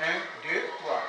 Un, deux, trois.